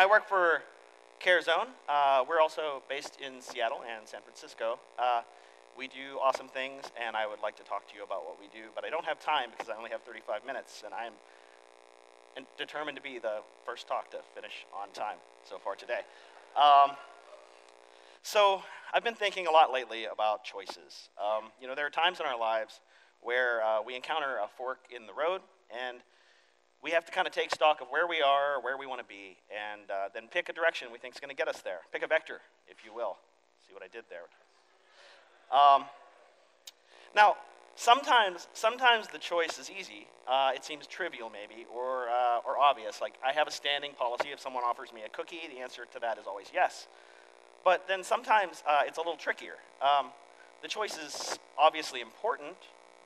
I work for CareZone. Uh, we're also based in Seattle and San Francisco. Uh, we do awesome things, and I would like to talk to you about what we do, but I don't have time because I only have 35 minutes, and I'm determined to be the first talk to finish on time so far today. Um, so I've been thinking a lot lately about choices. Um, you know, there are times in our lives where uh, we encounter a fork in the road, and we have to kind of take stock of where we are, or where we want to be, and uh, then pick a direction we think is going to get us there. Pick a vector, if you will. See what I did there? Um, now, sometimes, sometimes the choice is easy. Uh, it seems trivial, maybe, or, uh, or obvious. Like, I have a standing policy. If someone offers me a cookie, the answer to that is always yes. But then sometimes uh, it's a little trickier. Um, the choice is obviously important,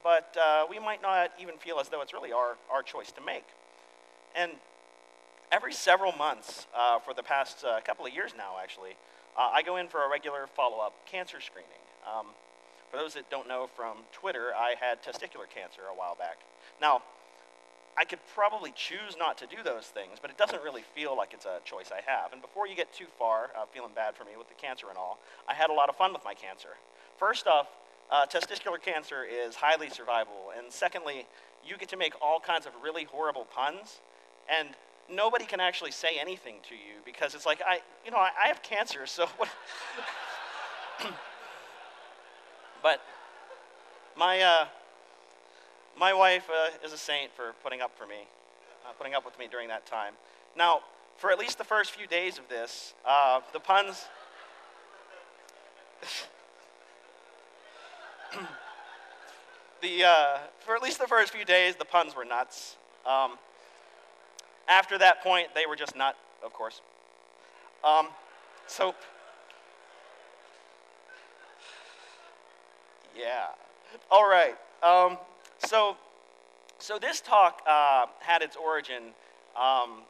but uh, we might not even feel as though it's really our, our choice to make. And every several months, uh, for the past uh, couple of years now, actually, uh, I go in for a regular follow up cancer screening. Um, for those that don't know from Twitter, I had testicular cancer a while back. Now, I could probably choose not to do those things, but it doesn't really feel like it's a choice I have. And before you get too far, uh, feeling bad for me with the cancer and all, I had a lot of fun with my cancer. First off, uh, testicular cancer is highly survivable. And secondly, you get to make all kinds of really horrible puns, and nobody can actually say anything to you because it's like, I, you know, I, I have cancer, so what? but my, uh, my wife uh, is a saint for putting up for me, uh, putting up with me during that time. Now, for at least the first few days of this, uh, the puns. the, uh, for at least the first few days, the puns were nuts. Um, after that point, they were just not, of course. Um, so, yeah. All right. Um, so, so this talk uh, had its origin um,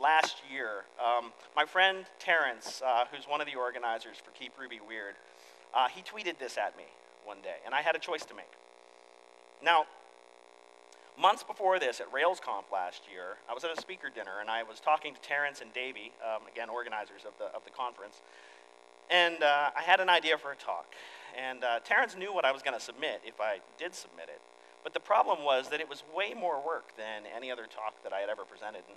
last year. Um, my friend Terence, uh, who's one of the organizers for Keep Ruby Weird, uh, he tweeted this at me one day, and I had a choice to make. Now, months before this at RailsConf last year, I was at a speaker dinner, and I was talking to Terence and Davy, um, again, organizers of the, of the conference, and uh, I had an idea for a talk. And uh, Terence knew what I was going to submit if I did submit it. But the problem was that it was way more work than any other talk that I had ever presented. And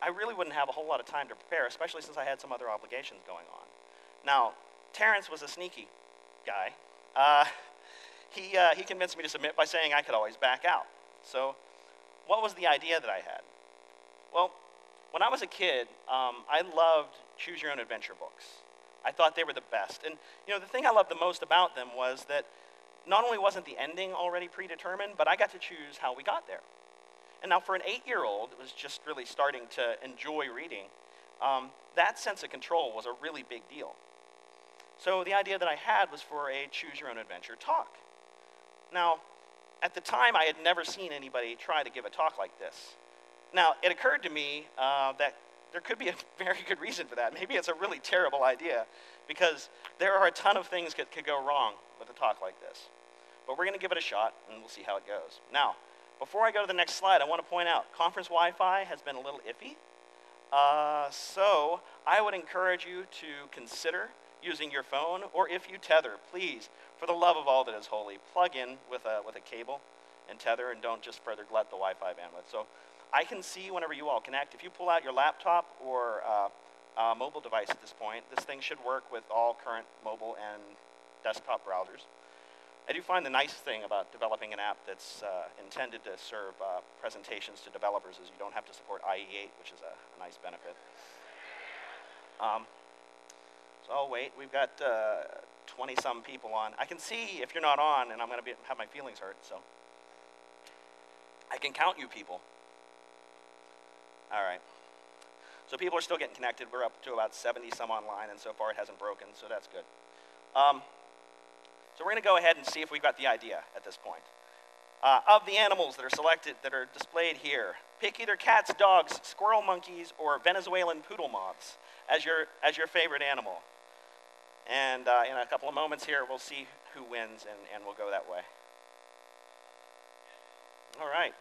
I really wouldn't have a whole lot of time to prepare, especially since I had some other obligations going on. Now, Terence was a sneaky guy. Uh, he, uh, he convinced me to submit by saying I could always back out. So, what was the idea that I had? Well, when I was a kid, um, I loved choose your own adventure books. I thought they were the best. And, you know, the thing I loved the most about them was that not only wasn't the ending already predetermined, but I got to choose how we got there. And now, for an eight year old who was just really starting to enjoy reading, um, that sense of control was a really big deal. So, the idea that I had was for a choose your own adventure talk. Now, at the time, I had never seen anybody try to give a talk like this. Now, it occurred to me uh, that there could be a very good reason for that. Maybe it's a really terrible idea because there are a ton of things that could go wrong with a talk like this. But we're going to give it a shot, and we'll see how it goes. Now, before I go to the next slide, I want to point out conference Wi Fi has been a little iffy. Uh, so I would encourage you to consider using your phone, or if you tether, please, for the love of all that is holy, plug in with a, with a cable and tether and don't just further glut the Wi Fi bandwidth. So I can see whenever you all connect. If you pull out your laptop or uh, mobile device at this point, this thing should work with all current mobile and desktop browsers. I do find the nice thing about developing an app that's uh, intended to serve uh, presentations to developers is you don't have to support IE8, which is a, a nice benefit. Um, I'll wait. We've got 20-some uh, people on. I can see if you're not on, and I'm going to have my feelings hurt, so I can count you people. All right. So people are still getting connected. We're up to about 70 some online, and so far it hasn't broken, so that's good. Um, so we're going to go ahead and see if we've got the idea at this point. Uh, of the animals that are selected, that are displayed here, pick either cats, dogs, squirrel monkeys, or Venezuelan poodle moths as your, as your favorite animal. And uh, in a couple of moments here, we'll see who wins, and, and we'll go that way. All right.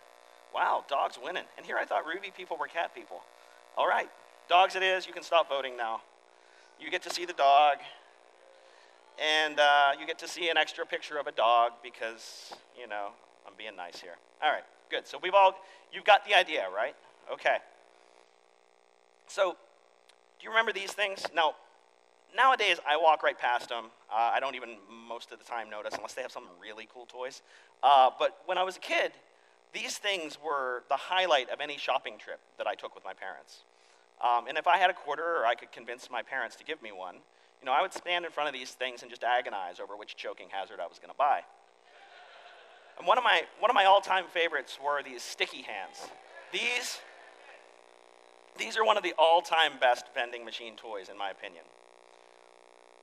Wow, dogs winning. And here I thought Ruby people were cat people. All right. Dogs it is. You can stop voting now. You get to see the dog, and uh, you get to see an extra picture of a dog because, you know, I'm being nice here. All right, good. So we've all, you've got the idea, right? Okay. So, do you remember these things? Now, nowadays I walk right past them. Uh, I don't even most of the time notice unless they have some really cool toys. Uh, but when I was a kid, these things were the highlight of any shopping trip that I took with my parents. Um, and if I had a quarter or I could convince my parents to give me one, you know, I would stand in front of these things and just agonize over which choking hazard I was going to buy. And one of my, one of my all-time favorites were these sticky hands. These, these are one of the all-time best vending machine toys, in my opinion.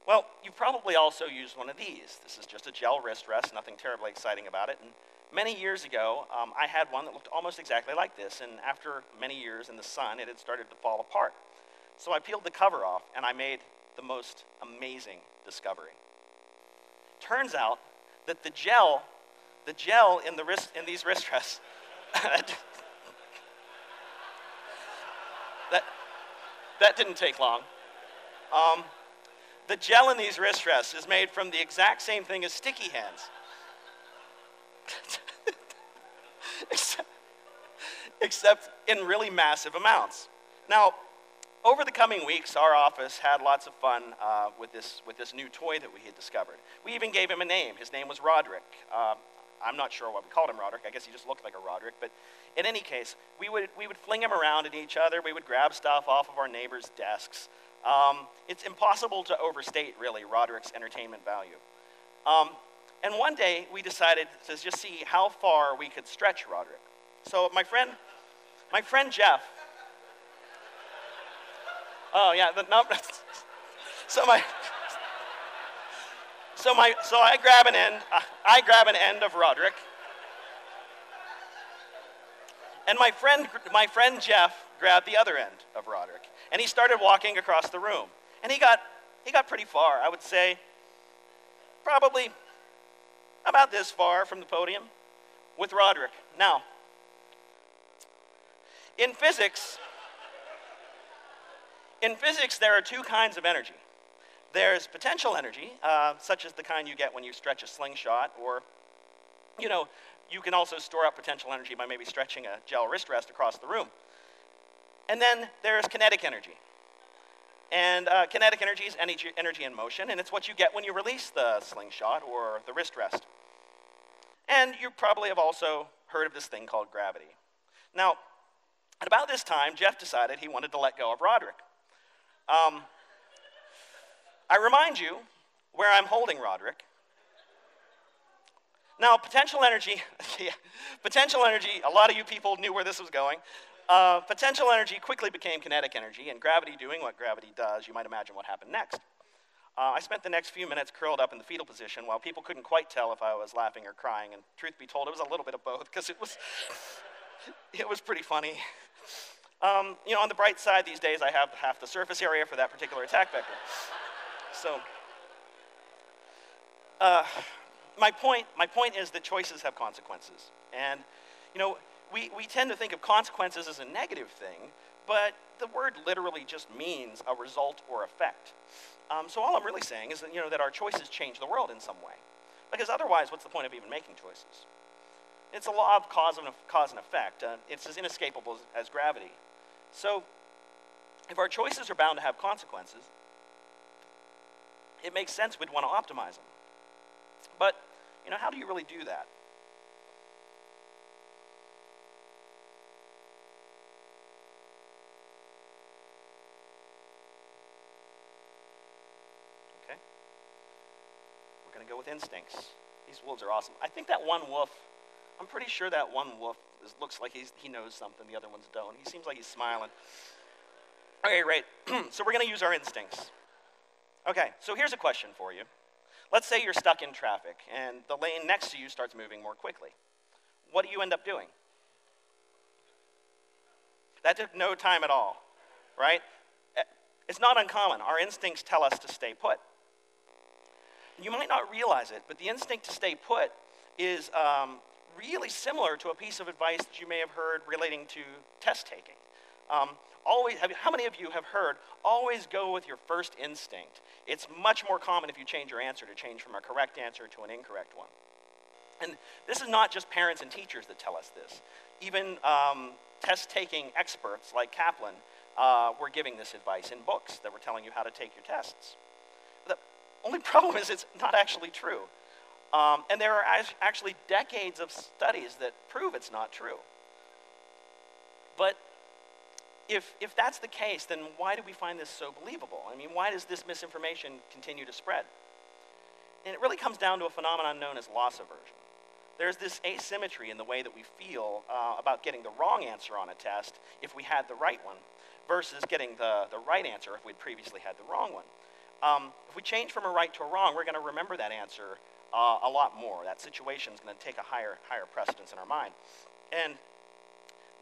Well, you've probably also used one of these. This is just a gel wrist rest, nothing terribly exciting about it. And many years ago, um, I had one that looked almost exactly like this, and after many years in the sun, it had started to fall apart. So I peeled the cover off, and I made the most amazing discovery. Turns out that the gel, the gel in, the wrist, in these wrist rests, that, that didn't take long. Um, the gel in these wrist rests is made from the exact same thing as sticky hands. except, except in really massive amounts. Now, over the coming weeks, our office had lots of fun uh, with, this, with this new toy that we had discovered. We even gave him a name. His name was Roderick. Uh, I'm not sure why we called him Roderick. I guess he just looked like a Roderick. But in any case, we would, we would fling him around at each other. We would grab stuff off of our neighbors' desks. Um, it's impossible to overstate, really, Roderick's entertainment value. Um, and one day, we decided to just see how far we could stretch Roderick. So my friend, my friend Jeff, oh yeah, the, no, so my, so my, so I grab an end, uh, I grab an end of Roderick, and my friend, my friend Jeff grabbed the other end of Roderick and he started walking across the room. And he got, he got pretty far, I would say, probably about this far from the podium with Roderick. Now, in physics, in physics, there are two kinds of energy. There's potential energy, uh, such as the kind you get when you stretch a slingshot, or, you know, you can also store up potential energy by maybe stretching a gel wrist rest across the room. And then there's kinetic energy. And uh, kinetic energy is energy, energy in motion, and it's what you get when you release the slingshot or the wrist rest. And you probably have also heard of this thing called gravity. Now, at about this time, Jeff decided he wanted to let go of Roderick. Um, I remind you where I'm holding Roderick. Now, potential energy, yeah, potential energy, a lot of you people knew where this was going. Uh, potential energy quickly became kinetic energy, and gravity doing what gravity does, you might imagine what happened next. Uh, I spent the next few minutes curled up in the fetal position while people couldn't quite tell if I was laughing or crying, and truth be told, it was a little bit of both because it was, it was pretty funny. Um, you know, on the bright side these days, I have half the surface area for that particular attack vector. So, uh, my point, my point is that choices have consequences, and you know, we, we tend to think of consequences as a negative thing, but the word literally just means a result or effect. Um, so all I'm really saying is that, you know, that our choices change the world in some way. Because otherwise, what's the point of even making choices? It's a law of cause and, cause and effect. Uh, it's as inescapable as, as gravity. So if our choices are bound to have consequences, it makes sense we'd want to optimize them. But, you know, how do you really do that? Go with instincts. These wolves are awesome. I think that one wolf, I'm pretty sure that one wolf is, looks like he's, he knows something, the other ones don't. He seems like he's smiling. Okay, right. so we're going to use our instincts. Okay, so here's a question for you. Let's say you're stuck in traffic and the lane next to you starts moving more quickly. What do you end up doing? That took no time at all, right? Eh, it's not uncommon. Our instincts tell us to stay put. You might not realize it, but the instinct to stay put is um, really similar to a piece of advice that you may have heard relating to test taking. Um, always, have, how many of you have heard, always go with your first instinct? It's much more common if you change your answer to change from a correct answer to an incorrect one. And this is not just parents and teachers that tell us this. Even um, test taking experts like Kaplan uh, were giving this advice in books that were telling you how to take your tests. Only problem is it's not actually true. Um, and there are actually decades of studies that prove it's not true. But if, if that's the case, then why do we find this so believable? I mean, why does this misinformation continue to spread? And it really comes down to a phenomenon known as loss aversion. There's this asymmetry in the way that we feel uh, about getting the wrong answer on a test if we had the right one, versus getting the, the right answer if we'd previously had the wrong one. Um, if we change from a right to a wrong, we're going to remember that answer uh, a lot more. That situation is going to take a higher, higher precedence in our mind. And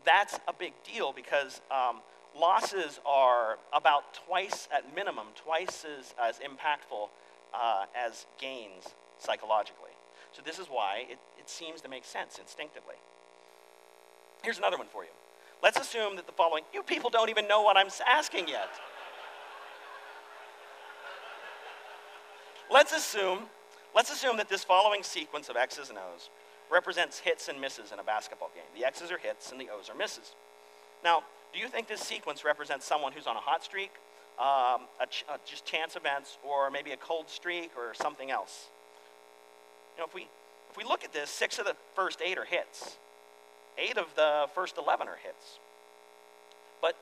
that's a big deal because um, losses are about twice, at minimum, twice as, as impactful uh, as gains psychologically. So this is why it, it seems to make sense instinctively. Here's another one for you. Let's assume that the following, you people don't even know what I'm asking yet. Let's assume, let's assume that this following sequence of X's and O's represents hits and misses in a basketball game. The X's are hits and the O's are misses. Now, do you think this sequence represents someone who's on a hot streak, um, a ch- uh, just chance events, or maybe a cold streak, or something else? You know, if we, if we look at this, six of the first eight are hits. Eight of the first 11 are hits. But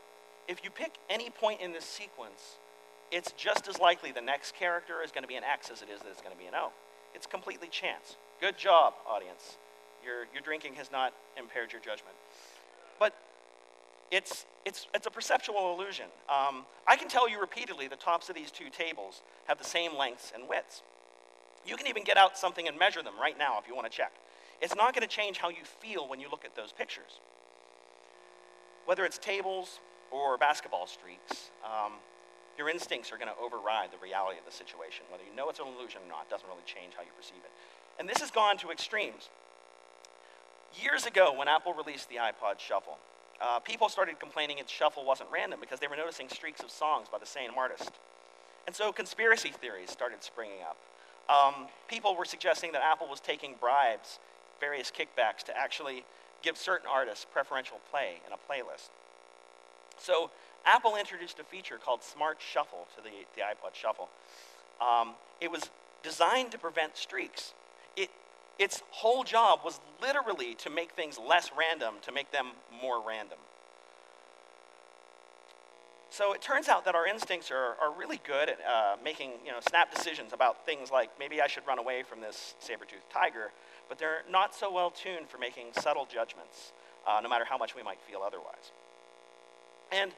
if you pick any point in this sequence, it's just as likely the next character is going to be an X as it is that it's going to be an O. It's completely chance. Good job, audience. Your, your drinking has not impaired your judgment. But it's, it's, it's a perceptual illusion. Um, I can tell you repeatedly the tops of these two tables have the same lengths and widths. You can even get out something and measure them right now if you want to check. It's not going to change how you feel when you look at those pictures. Whether it's tables or basketball streaks, um, your instincts are going to override the reality of the situation. Whether you know it's an illusion or not doesn't really change how you perceive it. And this has gone to extremes. Years ago, when Apple released the iPod Shuffle, uh, people started complaining its shuffle wasn't random because they were noticing streaks of songs by the same artist. And so conspiracy theories started springing up. Um, people were suggesting that Apple was taking bribes, various kickbacks, to actually give certain artists preferential play in a playlist. So Apple introduced a feature called Smart Shuffle to the, the iPod Shuffle. Um, it was designed to prevent streaks. It, its whole job was literally to make things less random, to make them more random. So it turns out that our instincts are, are really good at uh, making you know, snap decisions about things like maybe I should run away from this saber-toothed tiger, but they're not so well tuned for making subtle judgments, uh, no matter how much we might feel otherwise. And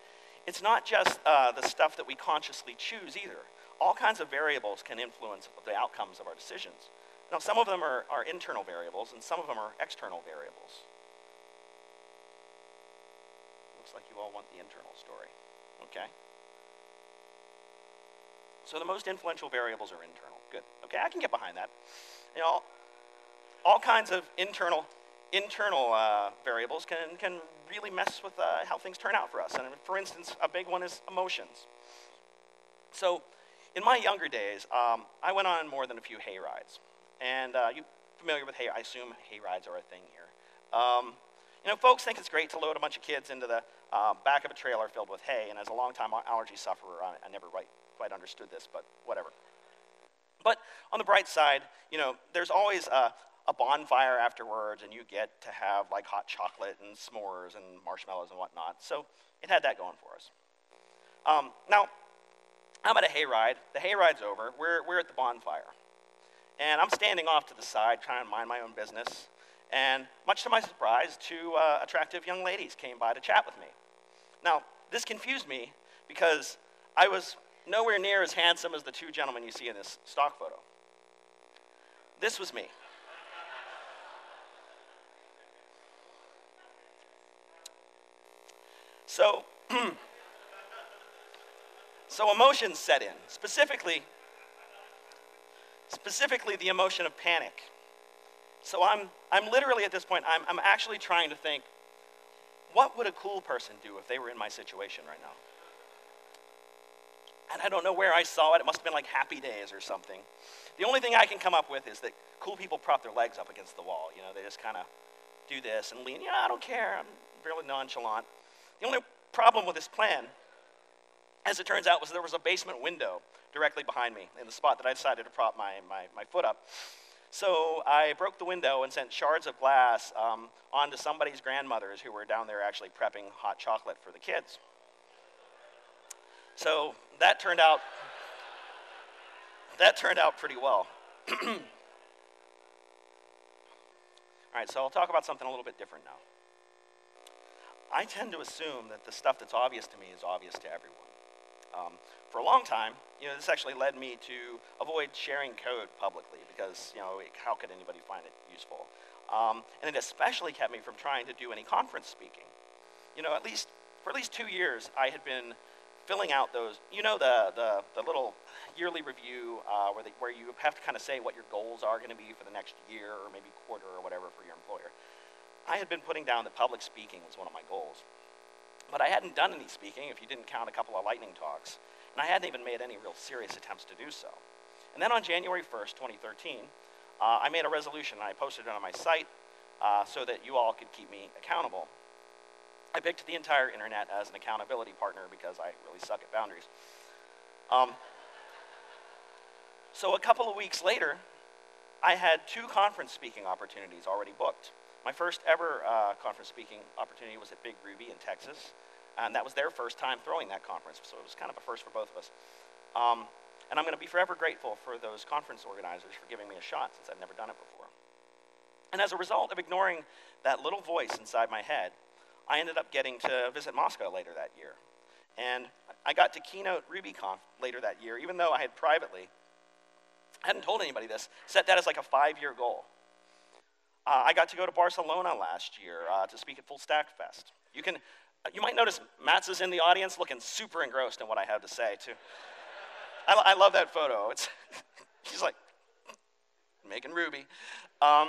it's not just uh, the stuff that we consciously choose either. All kinds of variables can influence the outcomes of our decisions. Now, some of them are, are internal variables, and some of them are external variables. Looks like you all want the internal story. Okay. So the most influential variables are internal. Good. Okay, I can get behind that. You know, all kinds of internal internal uh, variables can, can really mess with uh, how things turn out for us. And for instance, a big one is emotions. So in my younger days, um, I went on more than a few hay rides. And uh, you familiar with hay? I assume hay rides are a thing here. Um, you know, folks think it's great to load a bunch of kids into the uh, back of a trailer filled with hay. And as a long-time allergy sufferer, I, I never quite, quite understood this, but whatever. But on the bright side, you know, there's always a, a bonfire afterwards, and you get to have like hot chocolate and s'mores and marshmallows and whatnot. So it had that going for us. Um, now, I'm at a hayride. The hayride's over. We're, we're at the bonfire. And I'm standing off to the side trying to mind my own business. And much to my surprise, two uh, attractive young ladies came by to chat with me. Now, this confused me because I was nowhere near as handsome as the two gentlemen you see in this stock photo. This was me. So, so emotions set in, specifically, specifically the emotion of panic. So I'm, I'm literally at this point, I'm, I'm actually trying to think, what would a cool person do if they were in my situation right now? And I don't know where I saw it. It must have been like Happy Days or something. The only thing I can come up with is that cool people prop their legs up against the wall. You know, they just kind of do this and lean. Yeah, I don't care. I'm really nonchalant. The only problem with this plan, as it turns out, was there was a basement window directly behind me in the spot that I decided to prop my, my, my foot up. So I broke the window and sent shards of glass um, onto somebody's grandmothers who were down there actually prepping hot chocolate for the kids. So that turned out that turned out pretty well. All right, so I'll talk about something a little bit different now. I tend to assume that the stuff that's obvious to me is obvious to everyone. Um, for a long time, you know, this actually led me to avoid sharing code publicly because, you know, how could anybody find it useful? Um, and it especially kept me from trying to do any conference speaking. You know, at least for at least two years, I had been filling out those, you know, the, the, the little yearly review uh, where, they, where you have to kind of say what your goals are going to be for the next year or maybe quarter or whatever for your employer. I had been putting down that public speaking was one of my goals. But I hadn't done any speaking, if you didn't count a couple of lightning talks, and I hadn't even made any real serious attempts to do so. And then on January 1st, 2013, uh, I made a resolution and I posted it on my site uh, so that you all could keep me accountable. I picked the entire internet as an accountability partner because I really suck at boundaries. Um, so a couple of weeks later, I had two conference speaking opportunities already booked. My first ever uh, conference speaking opportunity was at Big Ruby in Texas, and that was their first time throwing that conference, so it was kind of a first for both of us. Um, and I'm going to be forever grateful for those conference organizers for giving me a shot since I've never done it before. And as a result of ignoring that little voice inside my head, I ended up getting to visit Moscow later that year. And I got to keynote RubyConf later that year, even though I had privately, I hadn't told anybody this, set that as like a five year goal. Uh, I got to go to Barcelona last year uh, to speak at Full Stack Fest. You can, you might notice Matz is in the audience looking super engrossed in what I have to say too. I, I love that photo. It's, she's like making Ruby. Um,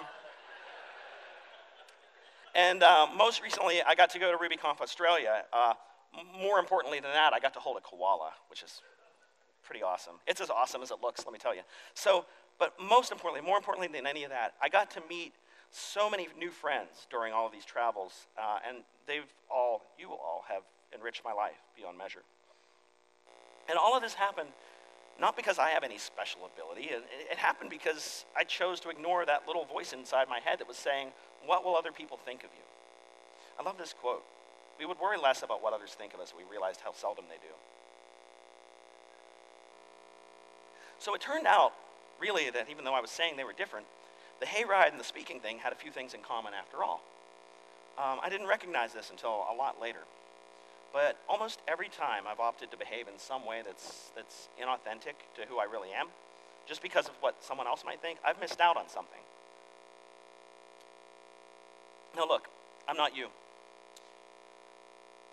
and uh, most recently, I got to go to RubyConf Australia. Uh, more importantly than that, I got to hold a koala, which is pretty awesome. It's as awesome as it looks, let me tell you. So, but most importantly, more importantly than any of that, I got to meet so many new friends during all of these travels, uh, and they've all, you all have enriched my life beyond measure. And all of this happened not because I have any special ability. It, it, happened because I chose to ignore that little voice inside my head that was saying, What will other people think of you? I love this quote. We would worry less about what others think of us if we realized how seldom they do. So it turned out, really, that even though I was saying they were different, the hayride and the speaking thing had a few things in common after all. Um, I didn't recognize this until a lot later. But almost every time I've opted to behave in some way that's, that's inauthentic to who I really am, just because of what someone else might think, I've missed out on something. Now, look, I'm not you.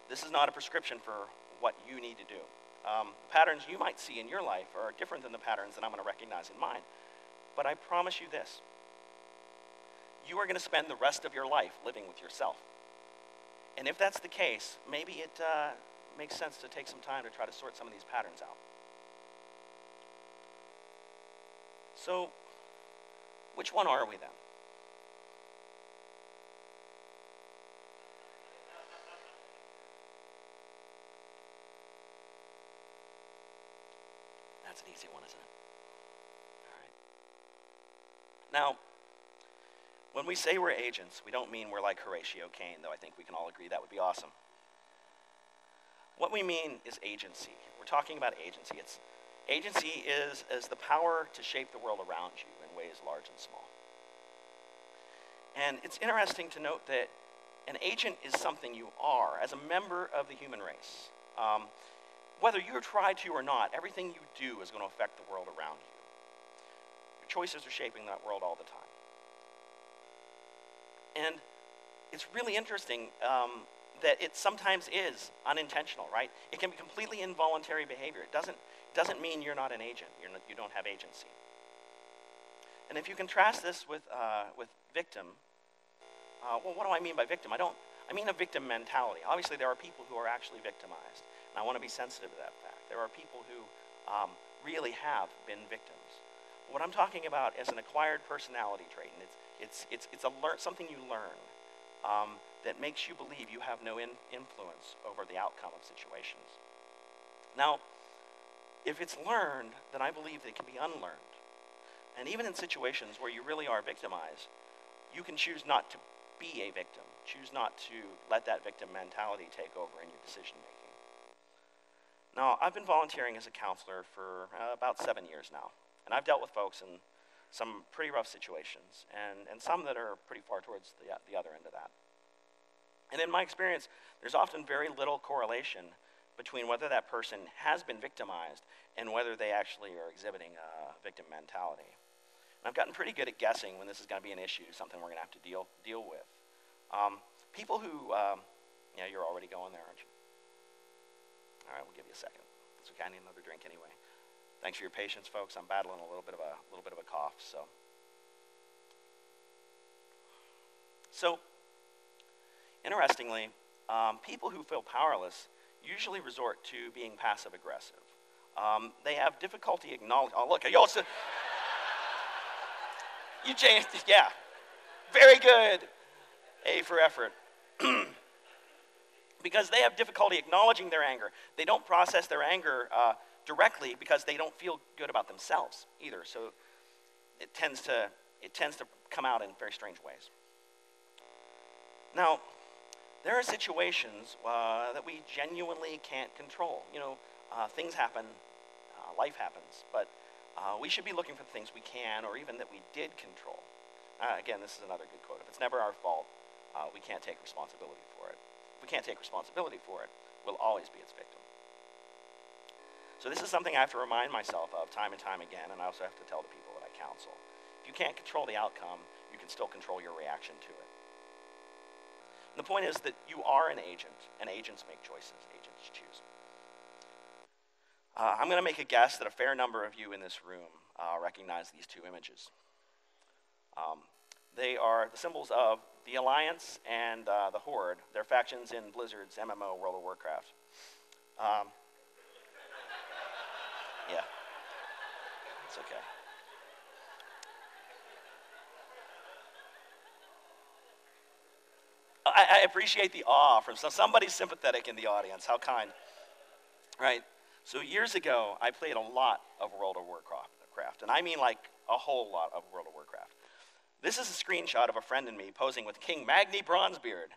This is not a prescription for what you need to do. Um, patterns you might see in your life are different than the patterns that I'm going to recognize in mine. But I promise you this you are going to spend the rest of your life living with yourself. And if that's the case, maybe it uh, makes sense to take some time to try to sort some of these patterns out. So, which one are we then? That's an easy one, isn't it? All right. Now, when we say we're agents, we don't mean we're like Horatio Caine, though I think we can all agree that would be awesome. What we mean is agency. We're talking about agency. It's, agency is, is the power to shape the world around you in ways large and small. And it's interesting to note that an agent is something you are as a member of the human race. Um, whether you try to or not, everything you do is going to affect the world around you. Your choices are shaping that world all the time. And it's really interesting um, that it sometimes is unintentional, right? It can be completely involuntary behavior. It doesn't, doesn't mean you're not an agent, you're not, you don't have agency. And if you contrast this with, uh, with victim, uh, well, what do I mean by victim? I don't, I mean a victim mentality. Obviously, there are people who are actually victimized, and I want to be sensitive to that fact. There are people who um, really have been victims. What I'm talking about is an acquired personality trait, and it's, it's, it's, it's a lear- something you learn um, that makes you believe you have no in- influence over the outcome of situations. Now, if it's learned, then I believe that it can be unlearned. And even in situations where you really are victimized, you can choose not to be a victim, choose not to let that victim mentality take over in your decision making. Now, I've been volunteering as a counselor for uh, about seven years now. And I've dealt with folks in some pretty rough situations and, and some that are pretty far towards the, the other end of that. And in my experience, there's often very little correlation between whether that person has been victimized and whether they actually are exhibiting a victim mentality. And I've gotten pretty good at guessing when this is going to be an issue, something we're going to have to deal, deal with. Um, people who, um, yeah, you're already going there, aren't you? All right, we'll give you a second. It's okay, I need another drink anyway. Thanks for your patience, folks. I'm battling a little bit of a little bit of a cough, so. So, interestingly, um, people who feel powerless usually resort to being passive aggressive. Um, they have difficulty acknowledging. Oh, look, you also. you changed, it, yeah. Very good. A for effort. because they have difficulty acknowledging their anger. They don't process their anger uh, directly because they don't feel good about themselves either. So it tends to, it tends to come out in very strange ways. Now, there are situations uh, that we genuinely can't control. You know, uh, things happen, uh, life happens, but uh, we should be looking for the things we can or even that we did control. Uh, again, this is another good quote. If it's never our fault, uh, we can't take responsibility for it. If we can't take responsibility for it, we'll always be its victim. So this is something I have to remind myself of time and time again, and I also have to tell the people that I counsel. If you can't control the outcome, you can still control your reaction to it. And the point is that you are an agent, and agents make choices, agents choose. Uh, I'm going to make a guess that a fair number of you in this room uh, recognize these two images. Um, they are the symbols of the Alliance and uh, the Horde. They're factions in Blizzard's MMO World of Warcraft. Um, yeah. It's okay. I, I appreciate the awe from some, somebody sympathetic in the audience. How kind. Right? So years ago, I played a lot of World of Warcraft, and I mean like a whole lot of World of Warcraft. This is a screenshot of a friend and me posing with King Magni Bronzebeard.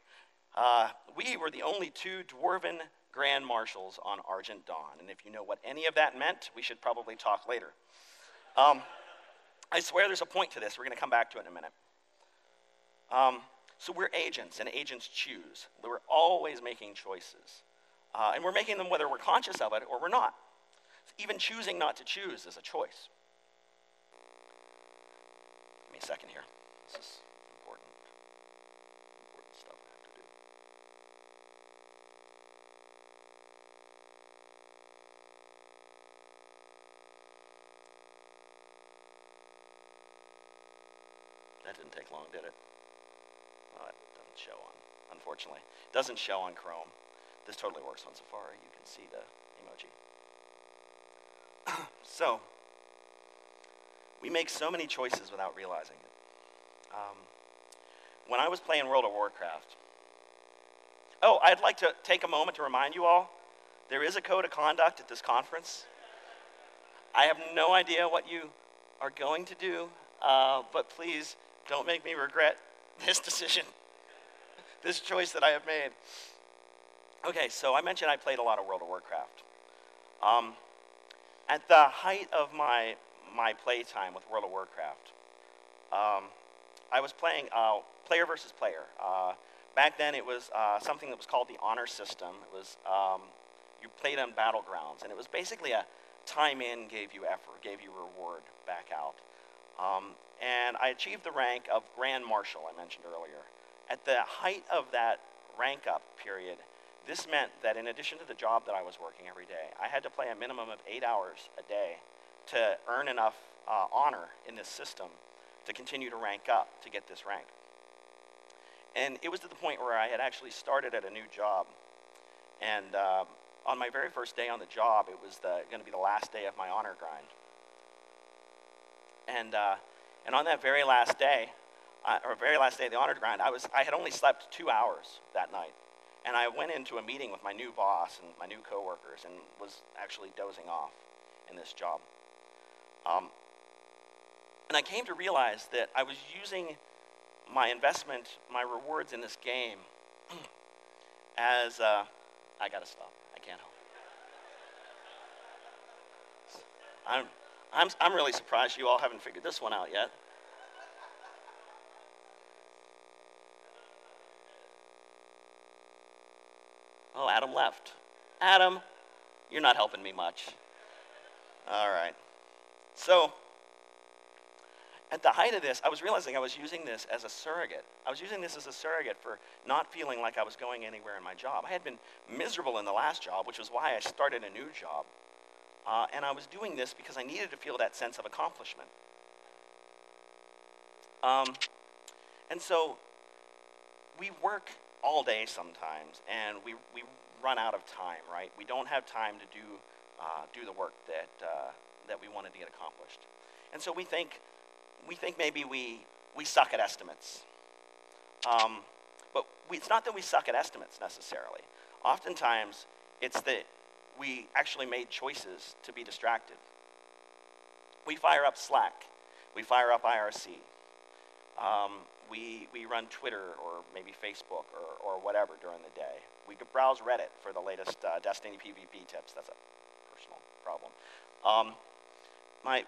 Uh, we were the only two dwarven grand marshals on Argent Dawn. And if you know what any of that meant, we should probably talk later. Um, I swear there's a point to this. We're going to come back to it in a minute. Um, so we're agents, and agents choose. We're always making choices. Uh, and we're making them whether we're conscious of it or we're not. Even choosing not to choose is a choice. Give me a second here. This is That didn't take long, did it? It doesn't show on, unfortunately. It doesn't show on Chrome. This totally works on Safari. You can see the emoji. so, we make so many choices without realizing it. Um, when I was playing World of Warcraft, oh, I'd like to take a moment to remind you all there is a code of conduct at this conference. I have no idea what you are going to do, uh, but please don't make me regret this decision, this choice that I have made. Okay, so I mentioned I played a lot of World of Warcraft. Um, at the height of my, my playtime with World of Warcraft, um, I was playing uh, player versus player. Uh, back then, it was uh, something that was called the honor system. It was um, you played on battlegrounds, and it was basically a time in gave you effort, gave you reward back out. Um, and I achieved the rank of Grand Marshal, I mentioned earlier. At the height of that rank up period, this meant that in addition to the job that I was working every day, I had to play a minimum of eight hours a day to earn enough uh, honor in this system to continue to rank up to get this rank. and it was to the point where I had actually started at a new job. And um, on my very first day on the job, it was going to be the last day of my honor grind. And, uh, and on that very last day, uh, or very last day of the honor grind, I, was, I had only slept two hours that night. And I went into a meeting with my new boss and my new coworkers and was actually dozing off in this job. Um, and I came to realize that I was using my investment, my rewards in this game as, uh, I gotta stop, I can't help It. I'm, I'm, I'm really surprised you all haven't figured this one out yet. Oh, Adam left. Adam, you're not helping me much. All right. So, at the height of this, I was realizing I was using this as a surrogate. I was using this as a surrogate for not feeling like I was going anywhere in my job. I had been miserable in the last job, which was why I started a new job. Uh, and I was doing this because I needed to feel that sense of accomplishment. Um, and so we work all day sometimes, and we, we run out of time, right? We don't have time to do, uh, do the work that, uh, that we wanted to get accomplished. And so we think, we think maybe we, we suck at estimates. Um, but we, it's not that we suck at estimates necessarily. Oftentimes, it's that we actually made choices to be distracted. We fire up Slack, we fire up IRC, um, we, we run Twitter or maybe Facebook or, or whatever during the day. We could browse Reddit for the latest uh, Destiny PvP tips. That's a personal problem. Um, my,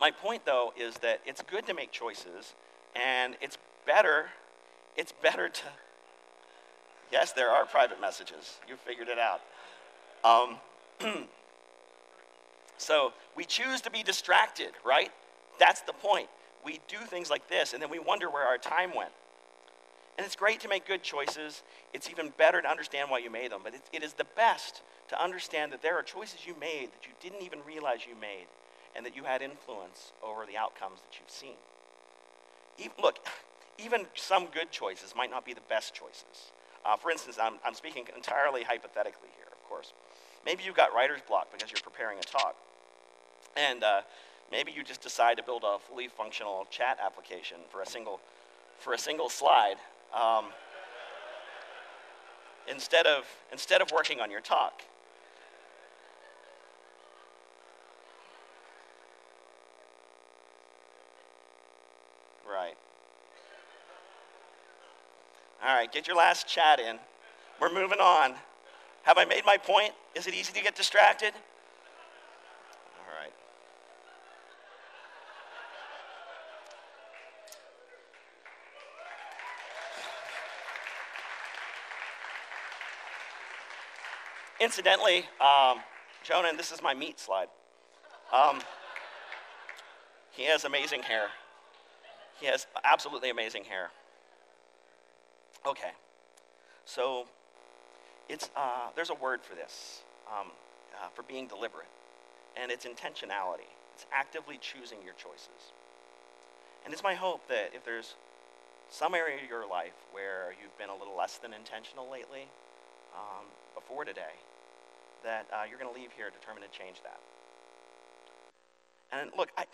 my point, though, is that it's good to make choices, and it's better, it's better to, yes, there are private messages. You figured it out. Um, so we choose to be distracted, right? That's the point. We do things like this, and then we wonder where our time went. And it's great to make good choices. It's even better to understand why you made them. But it, it is the best to understand that there are choices you made that you didn't even realize you made and that you had influence over the outcomes that you've seen. Even, look, even some good choices might not be the best choices. Uh, for instance, I'm, I'm speaking entirely hypothetically here, course. Maybe you've got writer's block because you're preparing a talk. And uh, maybe you just decide to build a fully functional chat application for a single, for a single slide um, instead, of, instead of working on your talk. Right. All right, get your last chat in. We're moving on. Have I made my point? Is it easy to get distracted? All right. Incidentally, um, Jonan, this is my meat slide. Um, he has amazing hair. He has absolutely amazing hair. Okay, so it's, uh, there's a word for this, um, uh, for being deliberate, and it's intentionality. It's actively choosing your choices. And it's my hope that if there's some area of your life where you've been a little less than intentional lately, um, before today, that uh, you're going to leave here determined to change that. And look, I,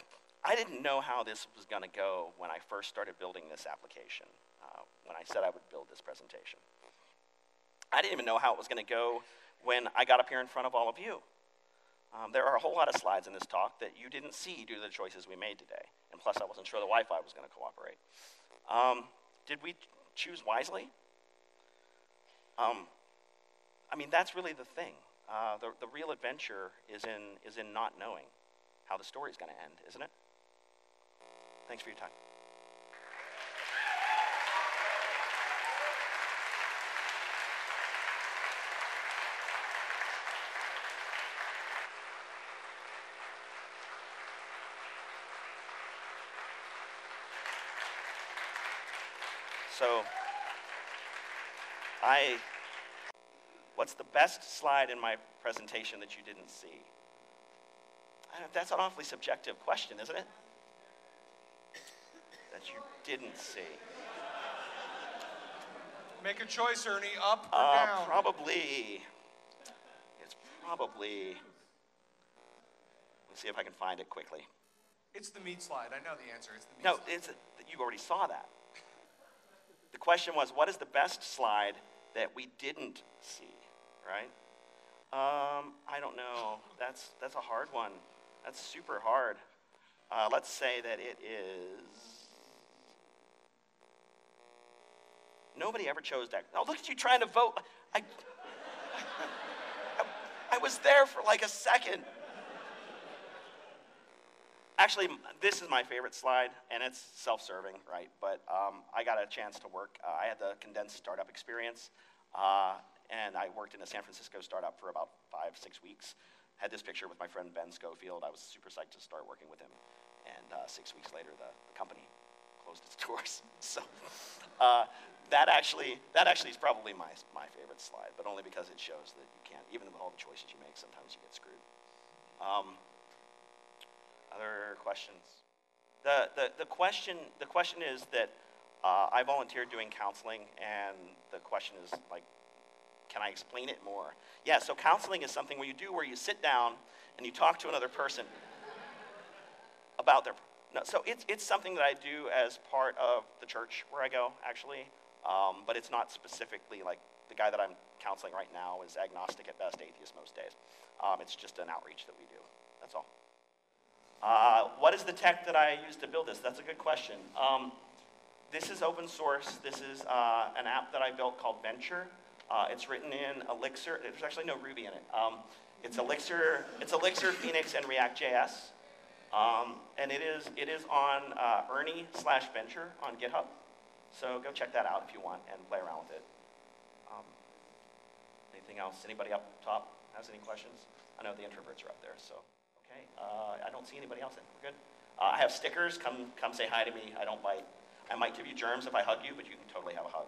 I didn't know how this was going to go when I first started building this application, uh, when I said I would build this presentation. I didn't even know how it was going to go when I got up here in front of all of you. Um, there are a whole lot of slides in this talk that you didn't see due to the choices we made today. And plus, I wasn't sure the Wi Fi was going to cooperate. Um, did we choose wisely? Um, I mean, that's really the thing. Uh, the, the real adventure is in, is in not knowing how the story is going to end, isn't it? Thanks for your time. So, I, what's the best slide in my presentation that you didn't see? That's an awfully subjective question, isn't it? That you didn't see. Make a choice, Ernie, up or Uh, down. probably. It's probably. Let's see if I can find it quickly. It's the meat slide. I know the answer. It's the meat No, slide. it's you already saw that. Question was, what is the best slide that we didn't see? Right? Um, I don't know. That's that's a hard one. That's super hard. Uh, let's say that it is. Nobody ever chose that. Oh, look at you trying to vote. I, I, I was there for like a second. Actually, this is my favorite slide, and it's self-serving, right? But um, I got a chance to work. Uh, I had the condensed startup experience, uh, and I worked in a San Francisco startup for about five, six weeks. Had this picture with my friend Ben Schofield. I was super psyched to start working with him, and uh, six weeks later, the, the company closed its doors. So uh, that actually, that actually is probably my my favorite slide, but only because it shows that you can't, even with all the choices you make, sometimes you get screwed. Um, other questions? The, the, the, question, the question is that uh, I volunteered doing counseling, and the question is like, can I explain it more? Yeah, so counseling is something where you do where you sit down and you talk to another person about their. No, so it's, it's something that I do as part of the church where I go, actually, um, but it's not specifically like the guy that I'm counseling right now is agnostic at best, atheist most days. Um, it's just an outreach that we do. That's all. Uh, what is the tech that I use to build this? That's a good question. Um, this is open source. This is uh, an app that I built called Venture. Uh, it's written in Elixir. There's actually no Ruby in it. Um, it's Elixir. It's Elixir, Phoenix, and React.js. Um, and it is it is on uh, Ernie slash Venture on GitHub. So go check that out if you want and play around with it. Um, anything else? Anybody up top has any questions? I know the introverts are up there, so. Okay, uh, I don't see anybody else. Then. We're good. Uh, I have stickers. Come, come say hi to me. I don't bite. I might give you germs if I hug you, but you can totally have a hug.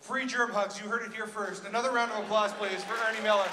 Free germ hugs. You heard it here first. Another round of applause, please, for Ernie Miller.